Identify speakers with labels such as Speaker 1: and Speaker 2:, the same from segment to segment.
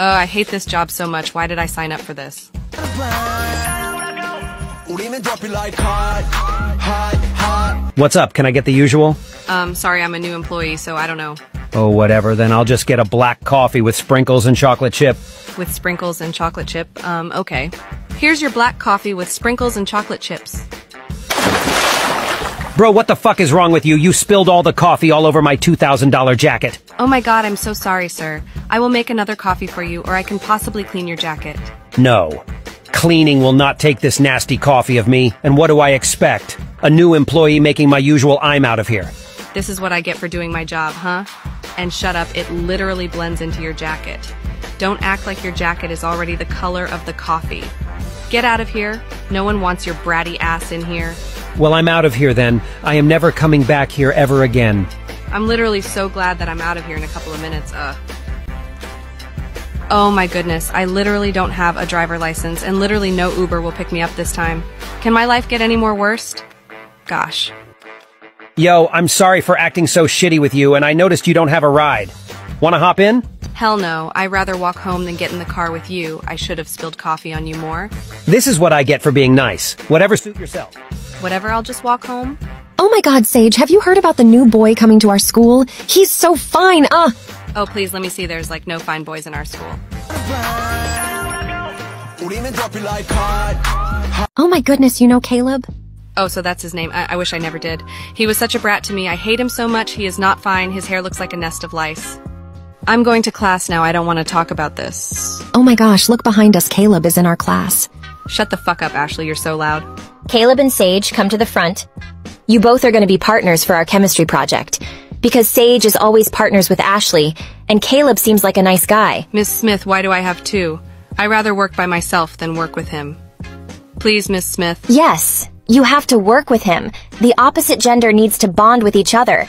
Speaker 1: Oh, I hate this job so much. Why did I sign up for this?
Speaker 2: What's up? Can I get the usual?
Speaker 1: Um, sorry, I'm a new employee, so I don't know.
Speaker 2: Oh, whatever. Then I'll just get a black coffee with sprinkles and chocolate chip.
Speaker 1: With sprinkles and chocolate chip? Um, okay. Here's your black coffee with sprinkles and chocolate chips.
Speaker 2: Bro, what the fuck is wrong with you? You spilled all the coffee all over my $2,000 jacket.
Speaker 1: Oh my god, I'm so sorry, sir. I will make another coffee for you, or I can possibly clean your jacket.
Speaker 2: No. Cleaning will not take this nasty coffee of me, and what do I expect? A new employee making my usual I'm out of here.
Speaker 1: This is what I get for doing my job, huh? And shut up, it literally blends into your jacket. Don't act like your jacket is already the color of the coffee. Get out of here. No one wants your bratty ass in here.
Speaker 2: Well, I'm out of here then. I am never coming back here ever again.
Speaker 1: I'm literally so glad that I'm out of here in a couple of minutes. Uh. Oh my goodness, I literally don't have a driver license, and literally no Uber will pick me up this time. Can my life get any more worse? Gosh.
Speaker 2: Yo, I'm sorry for acting so shitty with you, and I noticed you don't have a ride. Want to hop in?
Speaker 1: Hell no. I'd rather walk home than get in the car with you. I should have spilled coffee on you more.
Speaker 2: This is what I get for being nice. Whatever suit yourself.
Speaker 1: Whatever, I'll just walk home.
Speaker 3: Oh my god, Sage, have you heard about the new boy coming to our school? He's so fine, ah! Uh.
Speaker 1: Oh, please, let me see. There's like no fine boys in our school.
Speaker 3: Oh my goodness, you know Caleb?
Speaker 1: Oh, so that's his name. I, I, wish I never did. He was such a brat to me. I hate him so much. He is not fine. His hair looks like a nest of lice. I'm going to class now. I don't want to talk about this.
Speaker 3: Oh my gosh, look behind us, Caleb is in our class.
Speaker 1: Shut the fuck up, Ashley. You're so loud.
Speaker 4: Caleb and Sage come to the front. You both are going to be partners for our chemistry project. Because Sage is always partners with Ashley, and Caleb seems like a nice guy.
Speaker 1: Miss Smith, why do I have two? I rather work by myself than work with him. Please, Miss Smith.
Speaker 4: Yes, you have to work with him. The opposite gender needs to bond with each other.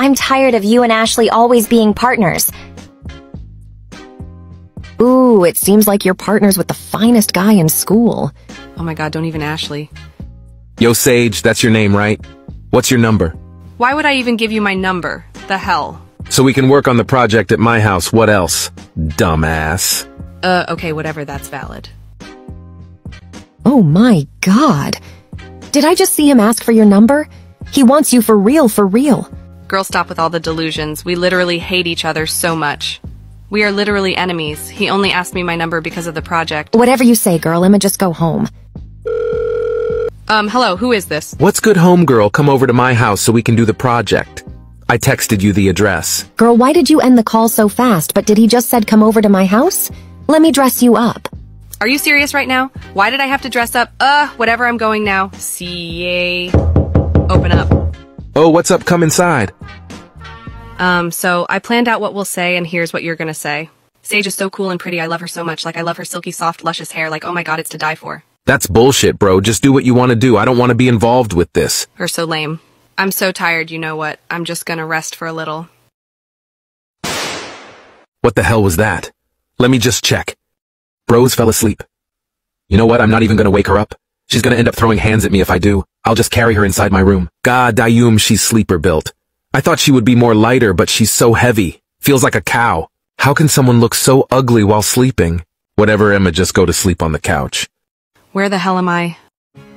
Speaker 4: I'm tired of you and Ashley always being partners.
Speaker 3: Ooh, it seems like you're partners with the finest guy in school.
Speaker 1: Oh my god, don't even Ashley.
Speaker 5: Yo, Sage, that's your name, right? What's your number?
Speaker 1: Why would I even give you my number? The hell?
Speaker 5: So we can work on the project at my house. What else? Dumbass.
Speaker 1: Uh, okay, whatever, that's valid.
Speaker 3: Oh my god. Did I just see him ask for your number? He wants you for real, for real.
Speaker 1: Girl, stop with all the delusions. We literally hate each other so much. We are literally enemies. He only asked me my number because of the project.
Speaker 3: Whatever you say, girl, I'ma just go home.
Speaker 1: Um, hello, who is this?
Speaker 5: What's good, homegirl? Come over to my house so we can do the project. I texted you the address.
Speaker 3: Girl, why did you end the call so fast, but did he just said come over to my house? Let me dress you up.
Speaker 1: Are you serious right now? Why did I have to dress up? Uh, whatever, I'm going now. See ya. Open up.
Speaker 5: Oh, what's up? Come inside.
Speaker 1: Um, so I planned out what we'll say, and here's what you're gonna say. Sage is so cool and pretty. I love her so much. Like, I love her silky, soft, luscious hair. Like, oh my god, it's to die for.
Speaker 5: That's bullshit, bro. Just do what you want to do. I don't want to be involved with this.
Speaker 1: Her so lame. I'm so tired, you know what? I'm just gonna rest for a little.
Speaker 5: What the hell was that? Let me just check. Bros fell asleep. You know what? I'm not even gonna wake her up. She's gonna end up throwing hands at me if I do. I'll just carry her inside my room. God, Dayum, she's sleeper built. I thought she would be more lighter, but she's so heavy. Feels like a cow. How can someone look so ugly while sleeping? Whatever, Emma, just go to sleep on the couch.
Speaker 1: Where the hell am I?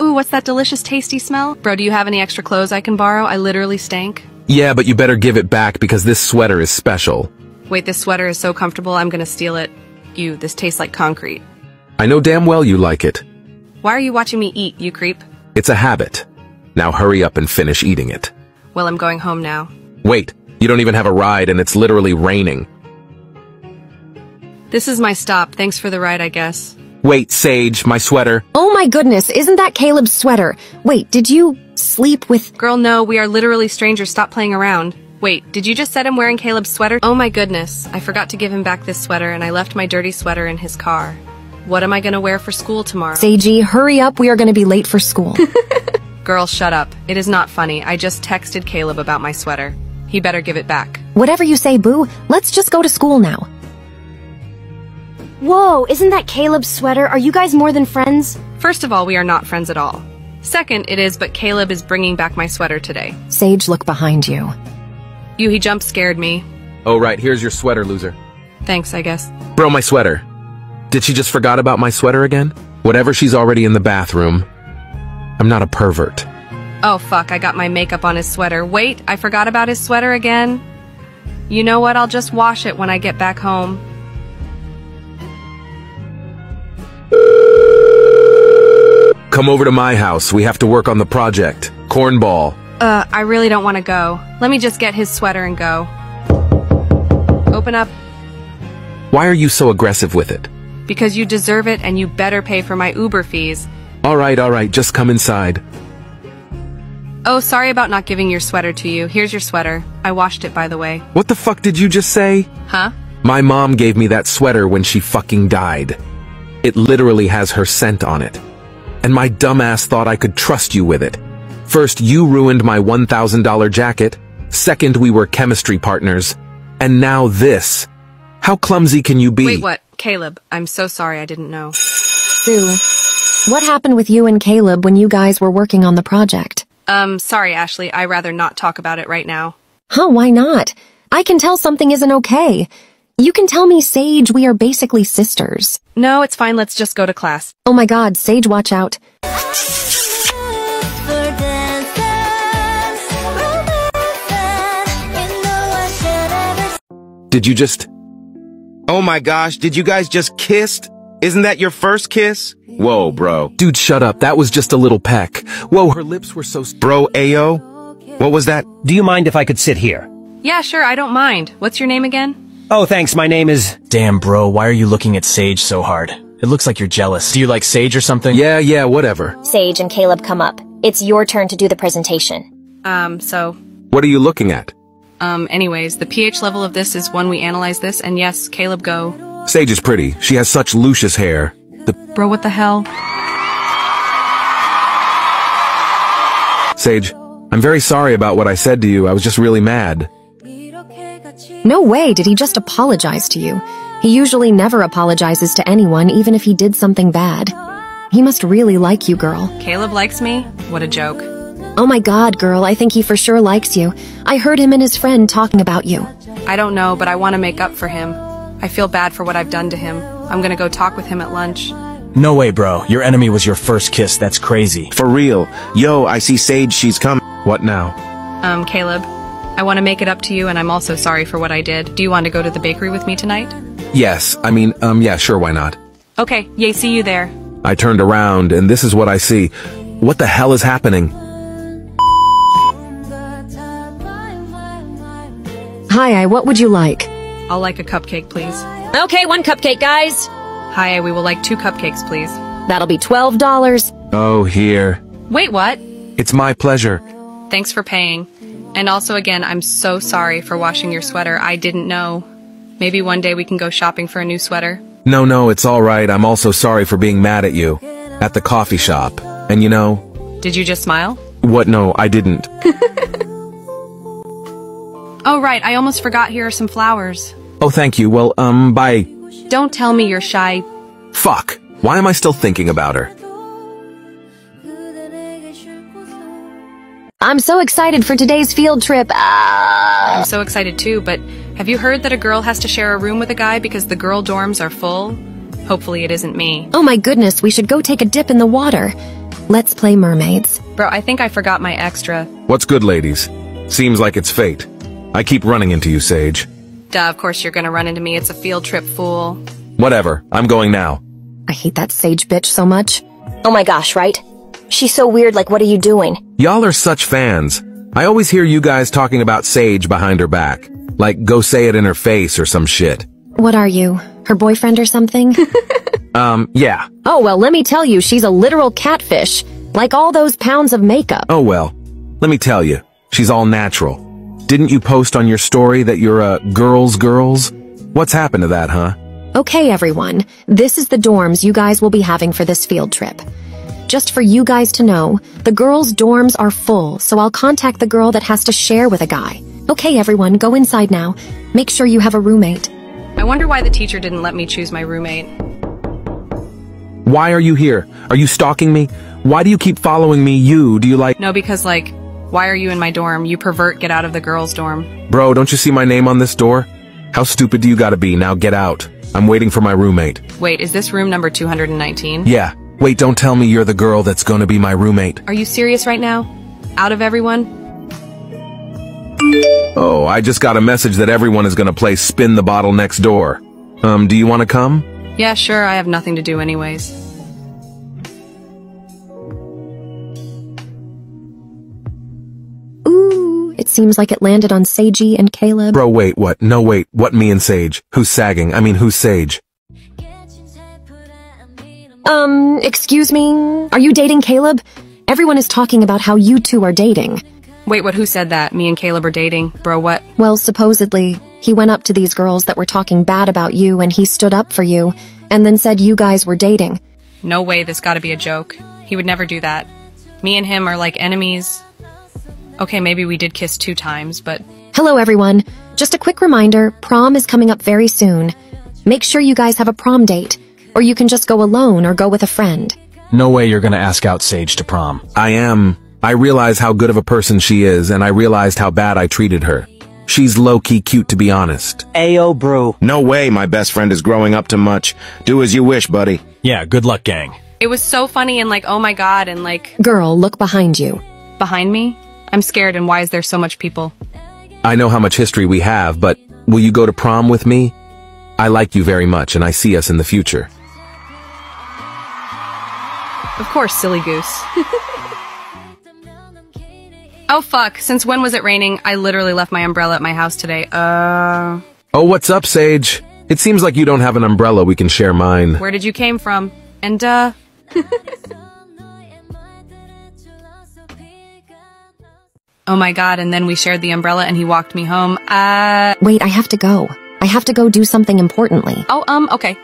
Speaker 1: Ooh, what's that delicious, tasty smell? Bro, do you have any extra clothes I can borrow? I literally stank.
Speaker 5: Yeah, but you better give it back because this sweater is special.
Speaker 1: Wait, this sweater is so comfortable, I'm gonna steal it. You, this tastes like concrete.
Speaker 5: I know damn well you like it.
Speaker 1: Why are you watching me eat, you creep?
Speaker 5: It's a habit. Now hurry up and finish eating it.
Speaker 1: Well, I'm going home now.
Speaker 5: Wait, you don't even have a ride and it's literally raining.
Speaker 1: This is my stop. Thanks for the ride, I guess.
Speaker 5: Wait, Sage, my sweater.
Speaker 3: Oh my goodness, isn't that Caleb's sweater? Wait, did you sleep with...
Speaker 1: Girl, no, we are literally strangers. Stop playing around. Wait, did you just set him wearing Caleb's sweater? Oh my goodness, I forgot to give him back this sweater and I left my dirty sweater in his car. What am I gonna wear for school tomorrow?
Speaker 3: Seiji, hurry up, we are gonna be late for school.
Speaker 1: Girl, shut up. It is not funny. I just texted Caleb about my sweater. He better give it back.
Speaker 3: Whatever you say, Boo, let's just go to school now.
Speaker 4: Whoa, isn't that Caleb's sweater? Are you guys more than friends?
Speaker 1: First of all, we are not friends at all. Second, it is, but Caleb is bringing back my sweater today.
Speaker 3: Sage, look behind you.
Speaker 1: You, he jump scared me.
Speaker 5: Oh right, here's your sweater, loser.
Speaker 1: Thanks, I guess.
Speaker 5: Bro, my sweater. Did she just forgot about my sweater again? Whatever, she's already in the bathroom. I'm not a pervert.
Speaker 1: Oh fuck, I got my makeup on his sweater. Wait, I forgot about his sweater again. You know what? I'll just wash it when I get back home.
Speaker 5: Come over to my house. We have to work on the project. Cornball.
Speaker 1: Uh, I really don't want to go. Let me just get his sweater and go. Open up,
Speaker 5: Why are you so aggressive with it?
Speaker 1: because you deserve it and you better pay for my Uber fees.
Speaker 5: Alright, alright, just come inside.
Speaker 1: Oh, sorry about not giving your sweater to you. Here's your sweater. I washed it, by the way.
Speaker 5: What the fuck did you just say?
Speaker 1: Huh?
Speaker 5: My mom gave me that sweater when she fucking died. It literally has her scent on it. And my dumbass thought I could trust you with it. First, you ruined my $1,000 jacket. Second, we were chemistry partners. And now this. How clumsy can you be?
Speaker 1: Wait, what? Caleb, I'm so sorry I didn't know.
Speaker 3: Sue, what happened with you and Caleb when you guys were working on the project?
Speaker 1: Um, sorry, Ashley. I rather not talk about it right now.
Speaker 3: Huh, why not? I can tell something isn't okay. You can tell me, Sage, we are basically sisters.
Speaker 1: No, it's fine. Let's just go to class.
Speaker 3: Oh my god, Sage, watch out.
Speaker 5: Did you just...
Speaker 6: Oh my gosh, did you guys just kissed? Isn't that your first kiss? Whoa, bro.
Speaker 5: Dude, shut up. That was just a little peck. Whoa, her lips were so...
Speaker 6: Bro, Ayo? What was that?
Speaker 2: Do you mind if I could sit here?
Speaker 1: Yeah, sure. I don't mind. What's your name again?
Speaker 2: Oh, thanks. My name is...
Speaker 7: Damn, bro, why are you looking at Sage so hard? It looks like you're jealous. Do you like Sage or something?
Speaker 5: yeah, yeah, whatever.
Speaker 4: Sage and Caleb come up. It's your turn to do the presentation.
Speaker 1: Um, so,
Speaker 5: What are you looking at?
Speaker 1: um, anyways, the pH level of this is when we analyze this, and yes, Caleb, go.
Speaker 5: Sage is pretty. She has such luscious hair. The
Speaker 1: Bro, what the hell?
Speaker 5: Sage, I'm very sorry about what I said to you. I was just really mad.
Speaker 3: No way did he just apologize to you. He usually never apologizes to anyone, even if he did something bad. He must really like you, girl.
Speaker 1: Caleb likes me? What a joke.
Speaker 3: Oh my god, girl, I think he for sure likes you. I heard him and his friend talking about you.
Speaker 1: I don't know, but I want to make up for him. I feel bad for what I've done to him. I'm gonna go talk with him at lunch.
Speaker 7: No way, bro. Your enemy was your first kiss. That's crazy.
Speaker 6: For real. Yo, I see Sage, she's coming.
Speaker 5: What now?
Speaker 1: Um, Caleb, I want to make it up to you, and I'm also sorry for what I did. Do you want to go to the bakery with me tonight?
Speaker 5: Yes, I mean, um, yeah, sure, why not?
Speaker 1: Okay, yay, see you there.
Speaker 5: I turned around, and this is what I see. What the hell is happening?
Speaker 3: Hi, what would you like?
Speaker 1: I'll like a cupcake, please.
Speaker 4: Okay, one cupcake, guys.
Speaker 1: Hi, we will like two cupcakes, please.
Speaker 3: That'll be $12.
Speaker 5: Oh, here.
Speaker 1: Wait, what?
Speaker 5: It's my pleasure.
Speaker 1: Thanks for paying. And also, again, I'm so sorry for washing your sweater. I didn't know. Maybe one day we can go shopping for a new sweater.
Speaker 5: No, no, it's alright. I'm also sorry for being mad at you. At the coffee shop. And you know,
Speaker 1: Did you just smile?
Speaker 5: what? No, I didn't.
Speaker 1: Oh, right, I almost forgot here are some flowers.
Speaker 5: Oh, thank you. Well, um, bye.
Speaker 1: Don't tell me you're shy.
Speaker 5: Fuck. Why am I still thinking about her?
Speaker 3: I'm so excited for today's field trip. Ah.
Speaker 1: I'm so excited too, but have you heard that a girl has to share a room with a guy because the girl dorms are full? Hopefully it isn't me.
Speaker 3: Oh my goodness, we should go take a dip in the water. Let's play mermaids.
Speaker 1: Bro, I think I forgot my extra.
Speaker 5: What's good, ladies? Seems like it's fate. I keep running into you, Sage.
Speaker 1: Duh, of course you're gonna run into me. It's a field trip, fool.
Speaker 5: Whatever. I'm going now.
Speaker 3: I hate that sage bitch so much.
Speaker 4: Oh my gosh, right? She's so weird, like what are you doing?
Speaker 5: Y'all are such fans. I always hear you guys talking about Sage behind her back. Like, go say it in her face or some shit.
Speaker 3: What are you? Her boyfriend or something?
Speaker 5: Um, yeah.
Speaker 3: oh, well, let me tell you, she's a literal catfish. Like all those pounds of makeup.
Speaker 5: Oh well. Let me tell you. She's all natural. Didn't you post on your story that you're a girls girls? What's happened to that, huh?
Speaker 3: Okay, everyone. This is the dorms you guys will be having for this field trip. Just for you guys to know, the girls' dorms are full, so I'll contact the girl that has to share with a guy. Okay, everyone, go inside now. Make sure you have a roommate.
Speaker 1: I wonder why the teacher didn't let me choose my roommate.
Speaker 5: Why are you here? Are you stalking me? Why do you keep following me? You, do you like-
Speaker 1: No, because, like, why are you in my dorm? You pervert, get out of the girls' dorm.
Speaker 5: Bro, don't you see my name on this door? How stupid do you gotta be? Now get out. I'm waiting for my roommate.
Speaker 1: Wait, is this room number 219?
Speaker 5: Yeah. Wait, don't tell me you're the girl that's gonna be my roommate.
Speaker 1: Are you serious right now? Out of everyone?
Speaker 5: Oh, I just got a message that everyone is gonna play Spin the Bottle next door. Um, do you wanna come?
Speaker 1: Yeah, sure, I have nothing to do anyways.
Speaker 3: Seems like it landed on Seiji and Caleb.
Speaker 5: Bro, wait, what? No, wait, what me and Sage? Who's sagging? I mean, who's Sage?
Speaker 3: Um, excuse me? Are you dating Caleb? Everyone is talking about how you two are dating.
Speaker 1: Wait, what, who said that? Me and Caleb are dating. Bro, what?
Speaker 3: Well, supposedly, he went up to these girls that were talking bad about you and he stood up for you, and then said you guys were dating.
Speaker 1: No way, this gotta be a joke. He would never do that. Me and him are like enemies. Okay, maybe we did kiss two times, but
Speaker 3: Hello, everyone. Just a quick reminder prom is coming up very soon. Make sure you guys have a prom date, or you can just go alone or go with a friend.
Speaker 7: No way you're gonna ask out Sage to prom.
Speaker 5: I am. I realize how good of a person she is, and I realized how bad I treated her. She's low-key cute, to be honest.
Speaker 2: Ayo, brew.
Speaker 6: No way my best friend is growing up to much. Do as you wish, buddy.
Speaker 7: Yeah, good luck, gang.
Speaker 1: it was so funny and like, oh my god, and like,
Speaker 3: Girl, look behind you.
Speaker 1: behind me? I'm scared, and why is there so much people?
Speaker 5: I know how much history we have, but will you go to prom with me? I like you very much, and I see us in the future.
Speaker 1: Of course, silly goose. oh fuck, since when was it raining? I literally left my umbrella at my house today. Uh,
Speaker 5: Oh, what's up, Sage? It seems like you don't have an umbrella. We can share mine.
Speaker 1: where did you came from? And, uh, oh my god, and then we shared the umbrella and he walked me home. Uh,
Speaker 3: Wait, I have to go. I have to go do something importantly.
Speaker 1: oh, um, okay.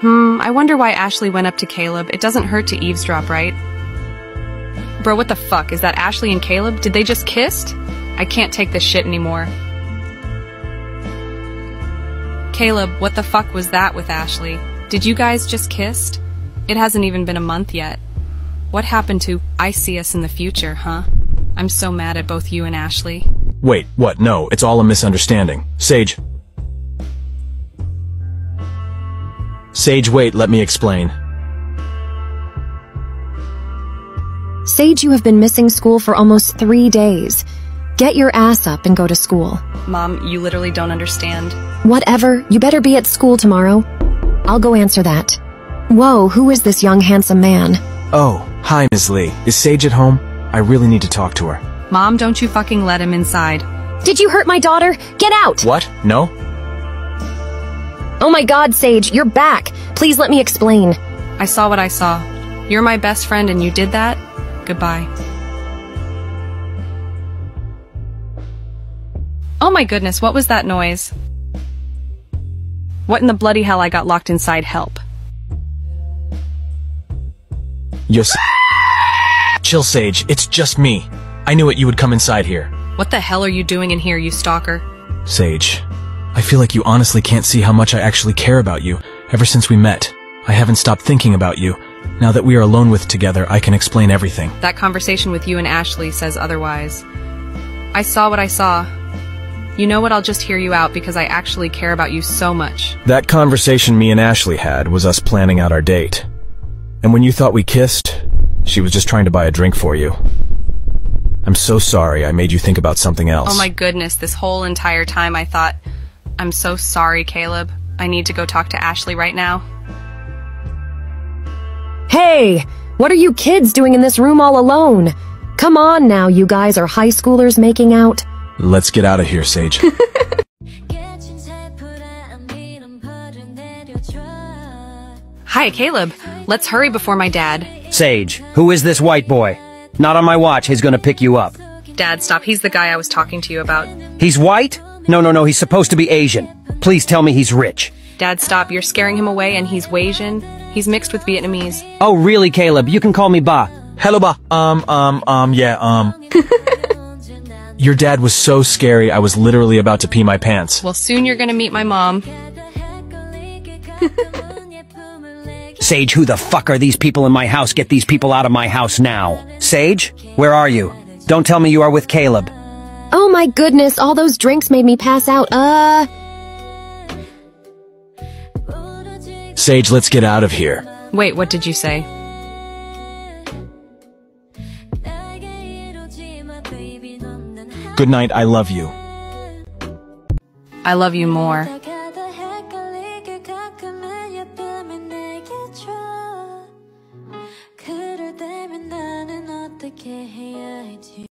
Speaker 1: Hmm, I wonder why Ashley went up to Caleb. It doesn't hurt to eavesdrop, right? Bro, what the fuck? Is that Ashley and Caleb? Did they just kissed? I can't take this shit anymore. Caleb, what the fuck was that with Ashley? Did you guys just kissed? It hasn't even been a month yet. What happened to I see us in the future, huh? I'm so mad at both you and Ashley.
Speaker 7: Wait, what? No, it's all a misunderstanding. Sage. Sage, wait, let me explain.
Speaker 3: Sage, you have been missing school for almost three days. Get your ass up and go to school.
Speaker 1: Mom, you literally don't understand.
Speaker 3: Whatever, you better be at school tomorrow. I'll go answer that. Whoa, who is this young handsome man?
Speaker 7: Oh, hi, Ms. Lee. Is Sage at home? I really need to talk to her.
Speaker 1: Mom, don't you fucking let him inside.
Speaker 3: Did you hurt my daughter? Get out!
Speaker 7: What? No?
Speaker 3: Oh my god, Sage, you're back. Please let me explain.
Speaker 1: I saw what I saw. You're my best friend and you did that? Goodbye. Oh my goodness, what was that noise? What in the bloody hell I got locked inside help?
Speaker 7: Yes. Chill, Sage. It's just me. I knew it. You would come inside here.
Speaker 1: What the hell are you doing in here, you stalker?
Speaker 7: Sage, I feel like you honestly can't see how much I actually care about you. Ever since we met, I haven't stopped thinking about you. Now that we are alone with together, I can explain everything.
Speaker 1: That conversation with you and Ashley says otherwise. I saw what I saw. You know what? I'll just hear you out because I actually care about you so much.
Speaker 7: That conversation me and Ashley had was us planning out our date. And when you thought we kissed, she was just trying to buy a drink for you. I'm so sorry I made you think about something else.
Speaker 1: Oh my goodness, this whole entire time I thought, I'm so sorry, Caleb. I need to go talk to Ashley right now.
Speaker 3: Hey, what are you kids doing in this room all alone? Come on now, you guys are high schoolers making out.
Speaker 7: Let's get out of here, Sage.
Speaker 1: Hi, Caleb. Let's hurry before my dad.
Speaker 2: Sage, who is this white boy? Not on my watch, he's gonna pick you up.
Speaker 1: Dad, stop. He's the guy I was talking to you about.
Speaker 2: He's white? No, no, no, he's supposed to be Asian. Please tell me he's rich.
Speaker 1: Dad, stop. You're scaring him away and he's Wasian. He's mixed with Vietnamese.
Speaker 2: Oh, really, Caleb? You can call me Ba.
Speaker 7: Hello, ba. Um, um, um, yeah, um. Your dad was so scary, I was literally about to pee my pants.
Speaker 1: Well, soon you're gonna meet my mom.
Speaker 2: Sage, who the fuck are these people in my house? Get these people out of my house now. Sage, where are you? Don't tell me you are with Caleb.
Speaker 3: Oh my goodness, all those drinks made me pass out. Uh,
Speaker 7: Sage, let's get out of here.
Speaker 1: Wait, what did you say?
Speaker 7: Good night, I love you.
Speaker 1: I love you more.